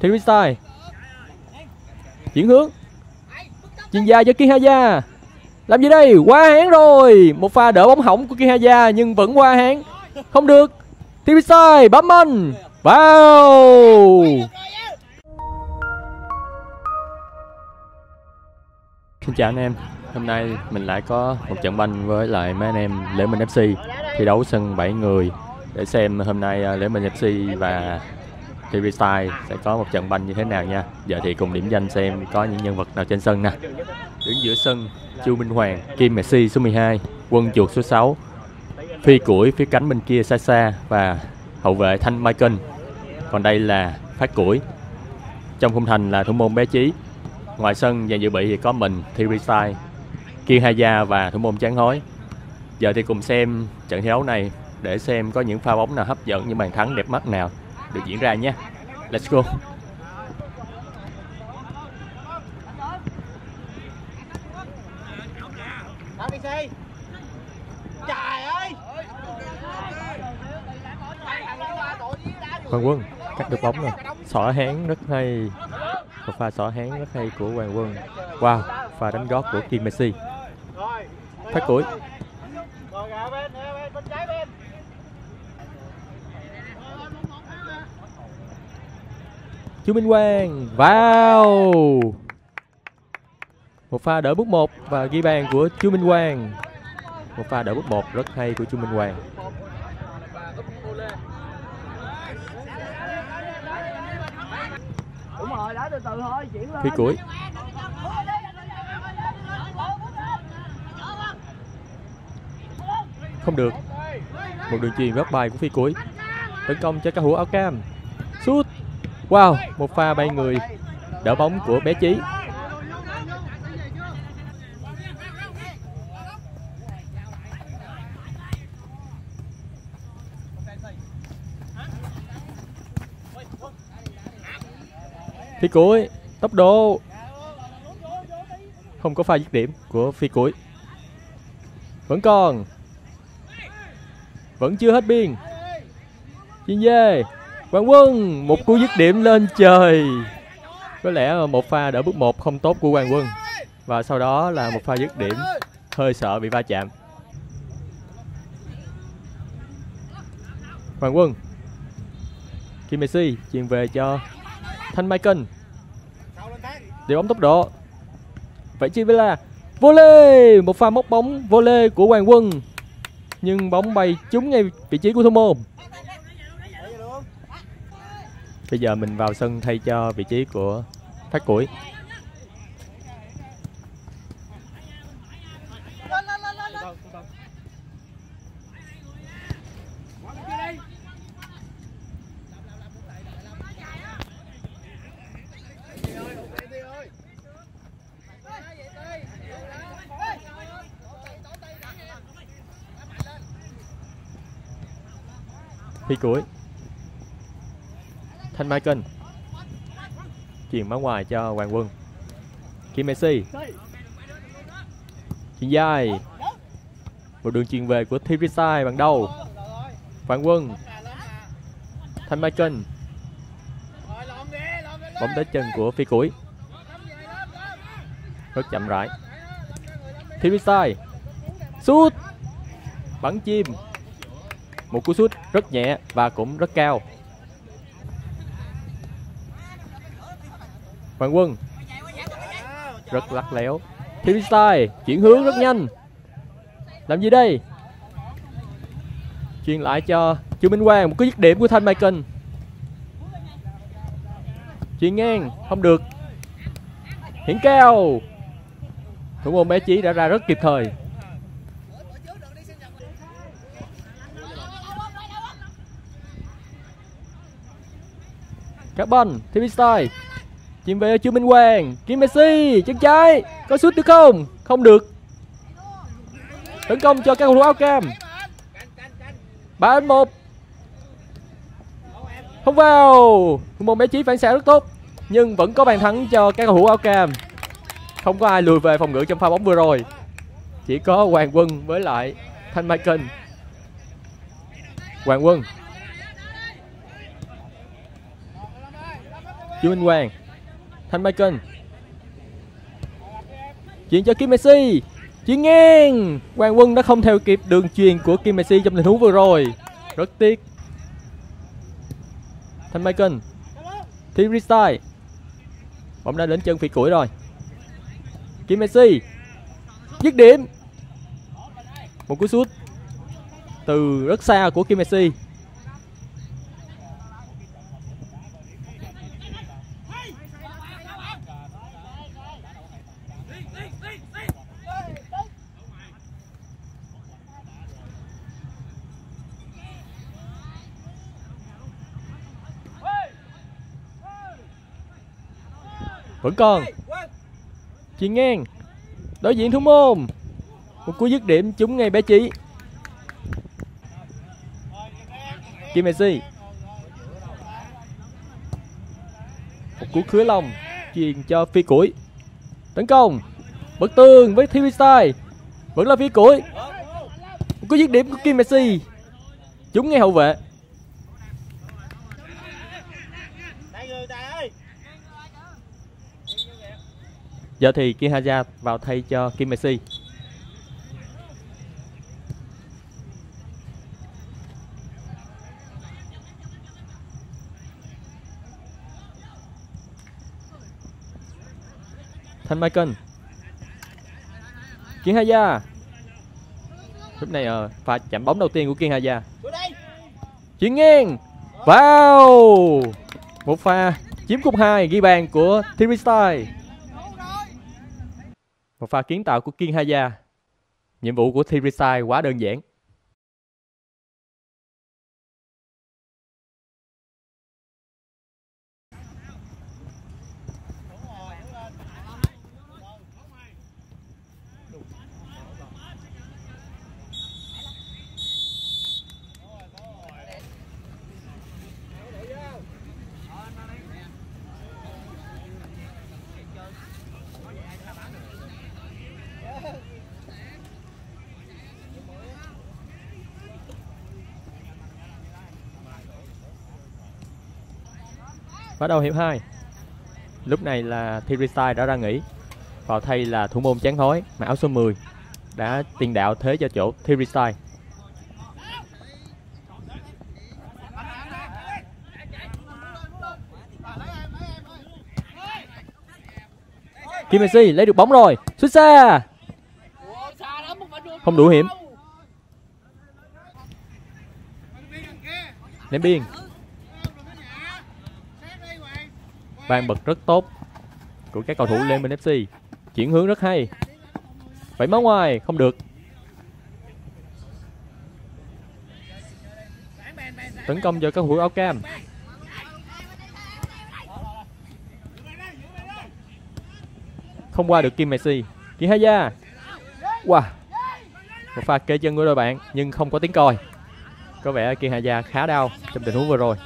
Thierry Style. Chuyển hướng. Chuyên gia cho Kihaya làm gì đây? Qua hán rồi. Một pha đỡ bóng hỏng của Kihaya nhưng vẫn qua hán. Không được. Thierry Style bấm anh. Wow. Xin chào anh em. Hôm nay mình lại có một trận banh với lại mấy anh em Lễ Minh FC Thi đấu sân 7 người. Để xem hôm nay à, Lễ Minh FC và TV Style sẽ có một trận banh như thế nào nha. Giờ thì cùng điểm danh xem có những nhân vật nào trên sân nè. Đứng giữa sân Chu Minh Hoàng, Kim Messi số 12 Quân chuột số 6 Phi củi phía cánh bên kia xa xa Và hậu vệ Thanh Michael Còn đây là Phát củi. Trong khung thành là thủ môn bé trí Ngoài sân dàn dự bị thì có mình TV Style Kiên Haya và thủ môn Tráng hối. Giờ thì cùng xem trận thi đấu này để xem có những pha bóng nào hấp dẫn những bàn thắng đẹp mắt nào được diễn ra nhé. Let's go. Hoàng Quân cắt được bóng rồi. Xỏ hén rất hay. Một pha xỏ hén rất hay của Hoàng Quân. Wow, pha đánh gót của Kim Messi. Phát cuối. Chu Minh Quang vào. Một pha đỡ bước một và ghi bàn của Chu Minh Quang. Một pha đỡ bước một rất hay của Chu Minh Quang. Phi cuối. Không được. Một đường chuyền góc bài của phi cuối. Tấn công cho các hữu áo cam. Sút wow, một pha bay người. Đỡ bóng của bé chí. Phi cuối tốc độ. Không có pha dứt điểm của phi cuối vẫn còn. Vẫn chưa hết biên. Chiên dê quang quân một cú dứt điểm lên trời. Có lẽ một pha đỡ bước một không tốt của quang quân và sau đó là một pha dứt điểm, hơi sợ bị va chạm. Hoàng Quân Kim Messi chuyền về cho Thanh Mai Michael Điều bóng tốc độ. Vậy chi Villa Volley Một pha móc bóng volley của Hoàng Quân. Nhưng bóng bay trúng ngay vị trí của thủ môn. Bây giờ mình vào sân thay cho vị trí của Phát Củi. Phi cuối Thanh Michael Chuyển bóng ngoài cho Hoàng Quân. Kim Messi Chuyển dài Một đường chuyền về của Thirisai bằng đầu. Hoàng Quân. Thanh Michael Bóng tới chân của Phi Củi. Rất chậm rãi. Thirisai Sút. Bắn chim. Một cú sút rất nhẹ và cũng rất cao. Hoàng Quân. Rất lắc léo TV Style chuyển hướng rất nhanh. Làm gì đây? Truyền lại cho Chu Minh Quang Một cái dứt điểm của Thanh Michael Truyền ngang, Không được. Hiển cao. Thủ môn bé Chí đã ra rất kịp thời. Carbon TV Style Chuyền về cho Minh Hoàng. Kim Messi chân trái. Có sút được không? Không được. Tấn công cho các cầu thủ áo cam. 3 đến 1 Không vào. Một bé trí phản xạ rất tốt, Nhưng vẫn có bàn thắng cho các cầu thủ áo cam. Không có ai lùi về phòng ngự trong pha bóng vừa rồi. Chỉ có Hoàng Quân với lại Thanh Michael Hoàng Quân. Chú Minh Hoàng. Thanh Michael Chuyển cho Kim Messi Chuyển ngang. Hoàng Quân đã không theo kịp đường truyền của Kim Messi trong tình huống vừa rồi. Rất tiếc. Thanh Michael Thi Restyle. Bóng đã đến chân phi củi rồi. Kim Messi Dứt điểm. Một cú sút Từ rất xa của Kim Messi vẫn còn. Chuyền ngang, đối diện thủ môn. Một cú dứt điểm trúng ngay bé trí Kim Messi một cú khứa lòng truyền cho phi củi. Tấn công. Bật tường với TV Style vẫn là phi củi. Một cú dứt điểm của Kim Messi trúng ngay hậu vệ. Giờ thì Kihaja vào thay cho Kim Messi. Thanh Michael. Kiên Haya Lúc này uh, pha chạm bóng đầu tiên của Kiên Haya Chuyển ngang. Wow Một pha chiếm cục 2 ghi bàn của Style một pha kiến tạo của Kiên Haya. Nhiệm vụ của Thirisai quá đơn giản. Bắt đầu hiệp 2 Lúc này là Thirisai đã ra nghỉ. Vào thay là thủ môn chán hối Mặc áo số 10 Đã tiền đạo thế cho chỗ Thirisai Kim Messi lấy được bóng rồi. Xuất xa. Không đủ hiểm. Ném biên. Ban bật rất tốt của các cầu thủ Liên Minh FC. Chuyển hướng rất hay. Phải máu ngoài, không được. Tấn công cho các hữu áo cam. Không qua được Kim Messi. Kim Haya. Wow. Một pha kê chân của đội bạn nhưng không có tiếng còi. Có vẻ Kim Haya khá đau trong tình huống vừa rồi.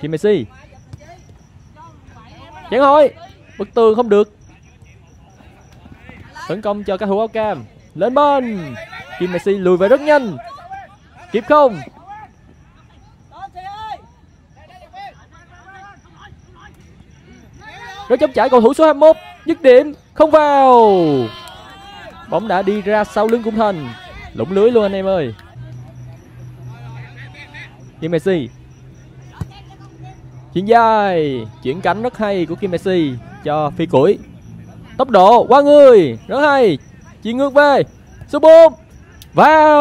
Kim Messi. Chắn thôi Bức tường không được. Tấn công cho các thủ áo cam. Lên bên. Kim Messi lùi về rất nhanh. Kịp không? Rất chống trải cầu thủ số 21 Dứt điểm, Không vào. Bóng đã đi ra sau lưng cung thành. Lũng lưới luôn anh em ơi. Kim Messi. Chuyển dài Chuyển cánh rất hay của Kim Messi Cho phi củi. Tốc độ qua người, Rất hay. Chuyển ngược về, Số 4 Vào!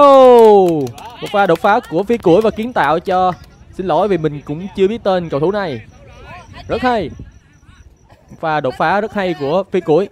Một pha đột phá của phi củi và kiến tạo cho, Xin lỗi vì mình cũng chưa biết tên cầu thủ này. Rất hay. Một pha đột phá rất hay của phi củi.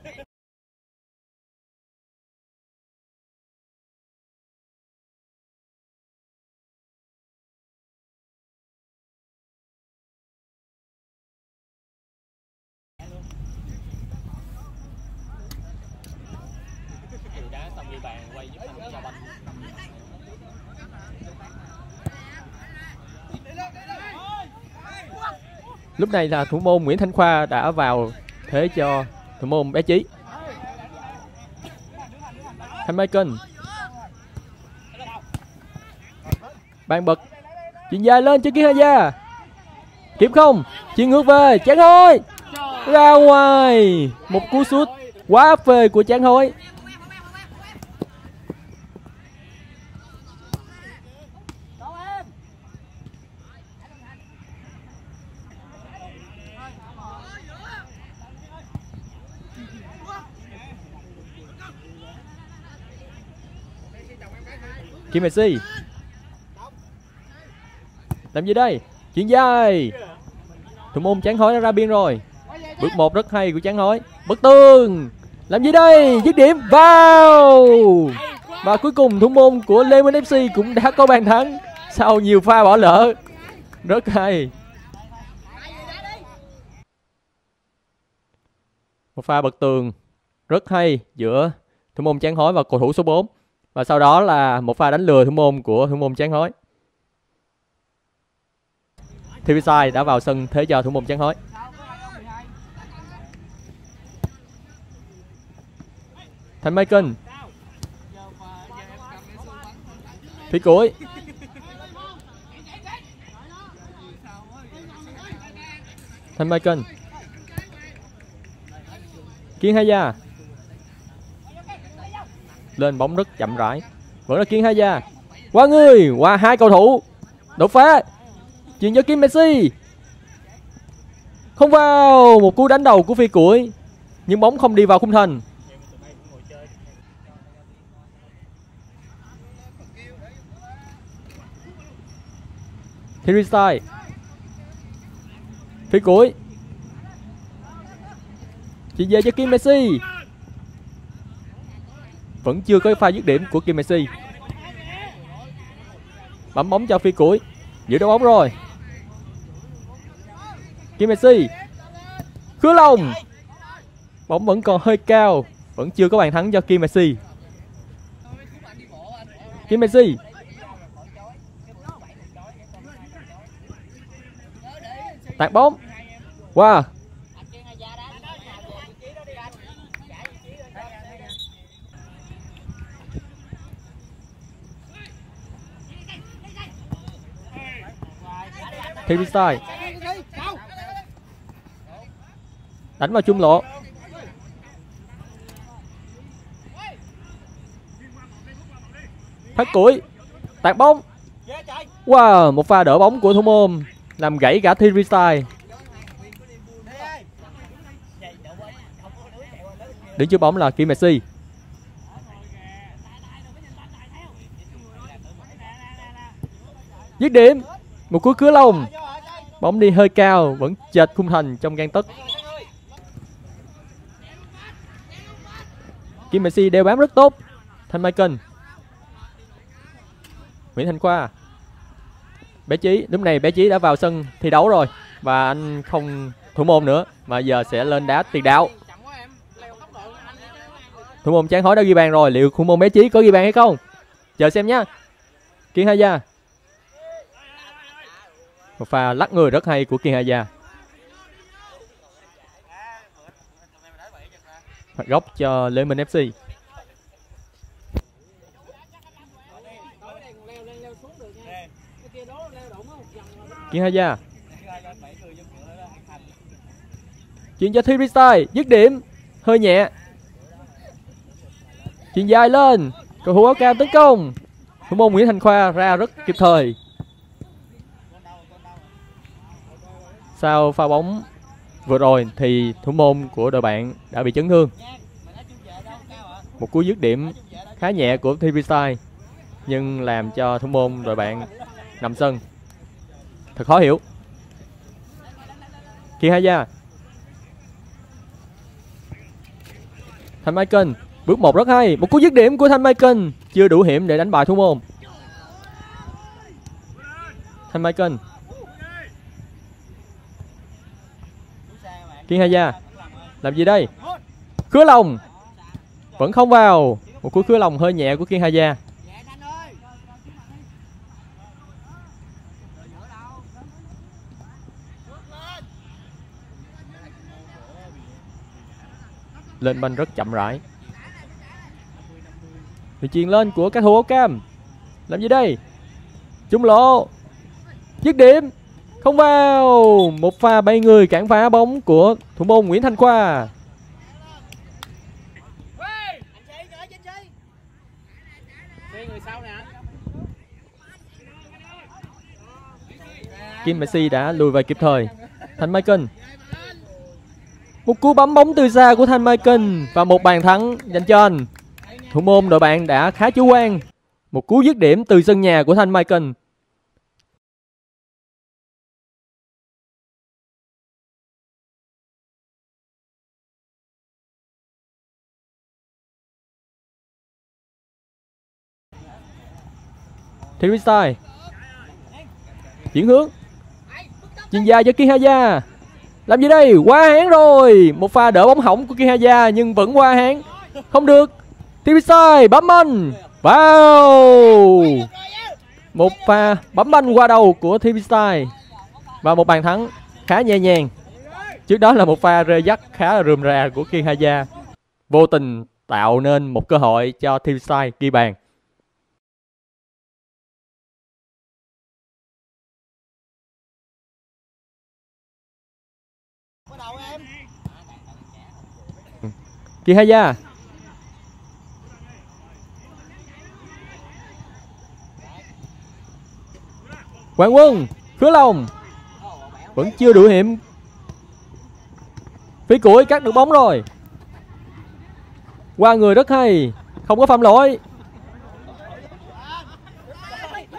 Lúc này là thủ môn Nguyễn Thanh Khoa đã vào thế cho thủ môn bé Chí. Thanh kênh, Bàn bật. Chuyền dài lên cho kia Hà Gia. Kịp không? Chuyền ngược về. Chán hối. Ra ngoài. Một cú sút quá phê của Chán hối. Kim Messi Làm gì đây? Chuyển dài Thủ môn chán hối đã ra biên rồi. Bước một rất hay của chán hối. Bất tường. Làm gì đây? Dứt điểm vào. Và cuối cùng thủ môn của Lê Minh FC cũng đã có bàn thắng Sau nhiều pha bỏ lỡ. Rất hay. Một pha bật tường. Rất hay giữa thủ môn chán hối và cầu thủ số 4 và sau đó là một pha đánh lừa thủ môn của thủ môn chán hối. Thivisai đã vào sân thế cho thủ môn chán hối. Thành Michael. Phía cuối. Thành Michael. Hai Gia lên bóng rất chậm rãi. Vẫn là kiến hai gia. Qua người qua hai cầu thủ. Đột phá. Chuyển cho kim messi. Không vào một cú đánh đầu của phi củi, nhưng bóng không đi vào khung thành. Thierry Style. Phi cuối Chỉ về cho Kim Messi vẫn chưa có pha dứt điểm của Kim Messi. Bấm bóng cho phi cuối. Giữ đấu bóng rồi. Kim Messi. Khứa lòng bóng vẫn còn hơi cao. Vẫn chưa có bàn thắng cho Kim Messi. Kim Messi. Tạt bóng. Wow Hiệp style. Đánh vào trung lộ. Phát củi. Tạt bóng. Wow, Một pha đỡ bóng của thủ môn, Làm gãy cả Thiên Style. Đứng trước bóng là Kim Messi. Dứt điểm. Một cú cứa lông Bóng đi hơi cao, vẫn chệt khung thành trong gan tất. Kim Messi đeo bám rất tốt. Thanh mai Michael. Nguyễn Thành Khoa. Bé Chí, lúc này bé Chí đã vào sân thi đấu rồi và anh không thủ môn nữa mà giờ sẽ lên đá tiền đạo. Thủ môn chán hối đã ghi bàn rồi, liệu thủ môn bé Chí có ghi bàn hay không? Chờ xem nhá. Kiên Hai Gia. Một pha lắc người rất hay của Kihaya. Phạt góc cho Lê Minh FC. Kihaya. Haya. Chuyển cho Thierry Style, dứt điểm, hơi nhẹ. Chuyển dài lên, cầu thủ áo cam tấn công. Thủ môn Nguyễn Thành Khoa ra rất kịp thời. Sau pha bóng vừa rồi thì thủ môn của đội bạn đã bị chấn thương. Một cú dứt điểm khá nhẹ của TV Style nhưng làm cho thủ môn đội bạn nằm sân. Thật khó hiểu. Kiên gia Thanh Michael bước một rất hay, một cú dứt điểm của Thanh Michael chưa đủ hiểm để đánh bại thủ môn. Thanh Michael Kiên Haya Làm gì đây? Khứa lòng Vẫn không vào. Một cú khứa lòng hơi nhẹ của Kiên Haya Lên banh rất chậm rãi. Thì chuyền lên của các thủ áo cam. Làm gì đây? Trung lộ. Dứt điểm. Không vào. Một pha bay người cản phá bóng của thủ môn Nguyễn Thanh Khoa. Kim Messi đã lùi về kịp thời. Thành Michael Một cú bấm bóng từ xa của Thành Michael Và một bàn thắng dành cho anh. Thủ môn đội bạn đã khá chủ quan. Một cú dứt điểm từ sân nhà của Thành Michael Thì Style Chuyển hướng. Chuyên gia cho Kihaya Làm gì đây? Qua hán rồi. Một pha đỡ bóng hỏng của Kihaya Nhưng vẫn qua hán. Không được. Tibisai bấm anh. Wow Một pha bấm banh qua đầu của Tibisai Và một bàn thắng khá nhẹ nhàng. Trước đó là một pha rê dắt khá là rườm rà của Kihaya Vô tình tạo nên một cơ hội cho Tibisai ghi bàn. Kihaya Quang Quân, Khứa Long. Vẫn chưa đủ hiểm. Phía củi cắt được bóng rồi. Qua người rất hay, Không có phạm lỗi.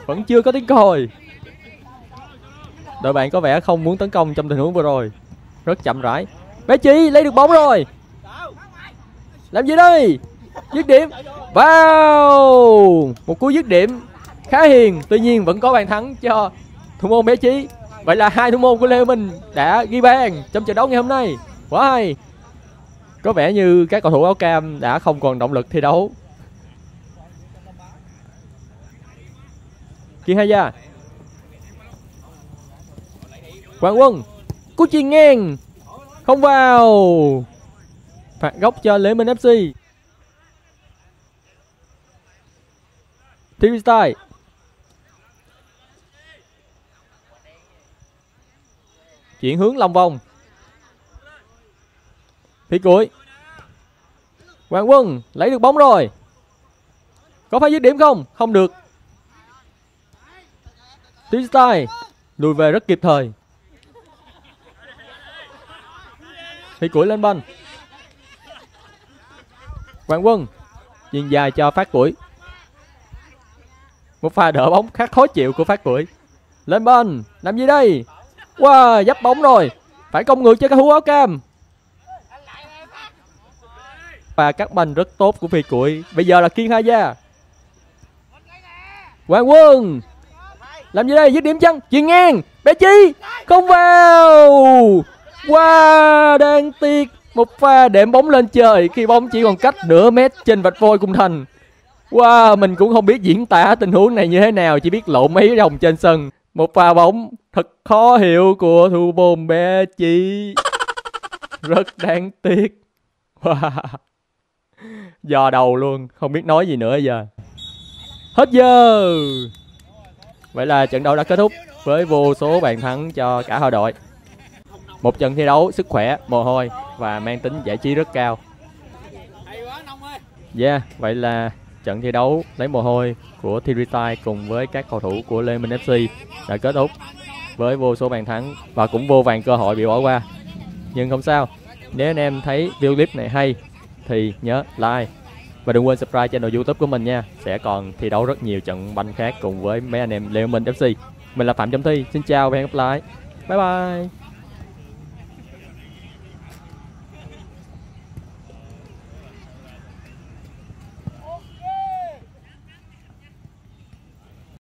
Vẫn chưa có tiếng còi. Đội bạn có vẻ không muốn tấn công trong tình huống vừa rồi. Rất chậm rãi. Bé Chi lấy được bóng rồi làm gì đây? Dứt điểm. Wow! Một cú dứt điểm khá hiền, Tuy nhiên vẫn có bàn thắng cho thủ môn bé Chí. Vậy là hai thủ môn của Lê Minh đã ghi bàn trong trận đấu ngày hôm nay. Quá hay. Có vẻ như các cầu thủ áo cam đã không còn động lực thi đấu. Kiên Hai Gia Quang Quân. Cú chuyền ngang. Không vào phạt góc cho Lê Minh FC TV Style. Chuyển hướng lòng vòng. Phía cuối. Hoàng Quân lấy được bóng rồi. Có phải dứt điểm không? Không được. TV Style lùi về rất kịp thời. Phía cuối lên banh. Quang Quân. Chuyền dài cho phát củi. Một pha đỡ bóng khá khó chịu của phát củi. Lên bên, Làm gì đây? Wow dắp bóng rồi. Phải công ngược cho cái hú áo cam. Và cắt banh rất tốt của phi củi. Bây giờ là Kiên Hai Gia. Quang Quân. Làm gì đây? Dứt điểm chăng? Chuyền ngang. Bé Chi Không vào. Wow, Đang tiếc một pha đệm bóng lên trời khi bóng chỉ còn cách nửa mét trên vạch vôi cung thành. Wow, mình cũng không biết diễn tả tình huống này như thế nào, chỉ biết lộn mấy vòng trên sân. Một pha bóng thật khó hiểu của thủ môn bé chi. Rất đáng tiếc. Wow. Giò đầu luôn, không biết nói gì nữa giờ. Hết giờ. Vậy là trận đấu đã kết thúc với vô số bàn thắng cho cả hai đội. Một trận thi đấu sức khỏe, mồ hôi và mang tính giải trí rất cao. Yeah, vậy là trận thi đấu lấy mồ hôi của Thiritai cùng với các cầu thủ của Lê Minh FC đã kết thúc với vô số bàn thắng và cũng vô vàng cơ hội bị bỏ qua. Nhưng không sao, nếu anh em thấy video clip này hay thì nhớ like và đừng quên subscribe channel youtube của mình nha Sẽ còn thi đấu rất nhiều trận banh khác cùng với mấy anh em Lê Minh FC Mình là Phạm Trọng Thi, xin chào và hẹn gặp lại Bye bye